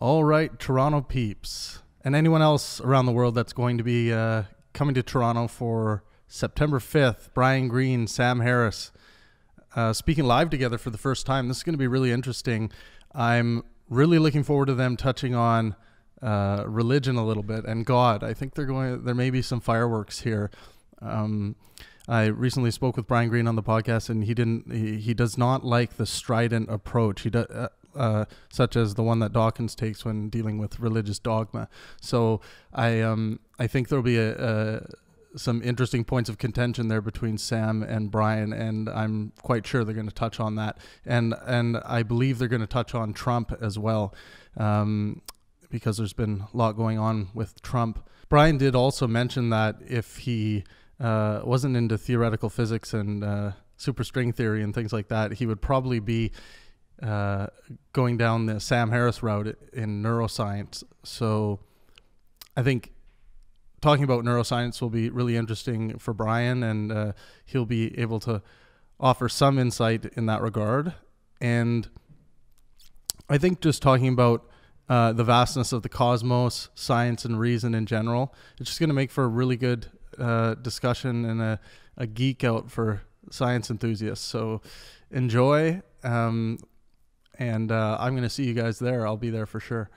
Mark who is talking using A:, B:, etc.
A: All right, Toronto peeps, and anyone else around the world that's going to be uh, coming to Toronto for September 5th, Brian Greene, Sam Harris, uh, speaking live together for the first time. This is going to be really interesting. I'm really looking forward to them touching on uh, religion a little bit and God. I think they're going. There may be some fireworks here. Um, I recently spoke with Brian Greene on the podcast, and he didn't. He, he does not like the strident approach. He does. Uh, uh, such as the one that Dawkins takes when dealing with religious dogma. So I um I think there'll be a, a some interesting points of contention there between Sam and Brian, and I'm quite sure they're going to touch on that, and and I believe they're going to touch on Trump as well, um, because there's been a lot going on with Trump. Brian did also mention that if he uh, wasn't into theoretical physics and uh, superstring theory and things like that, he would probably be going down the Sam Harris route in neuroscience. So I think talking about neuroscience will be really interesting for Brian, and uh, he'll be able to offer some insight in that regard. And I think just talking about uh, the vastness of the cosmos, science, and reason in general, it's just going to make for a really good uh, discussion and a, a geek out for science enthusiasts. So enjoy. Um, and uh, I'm going to see you guys there. I'll be there for sure.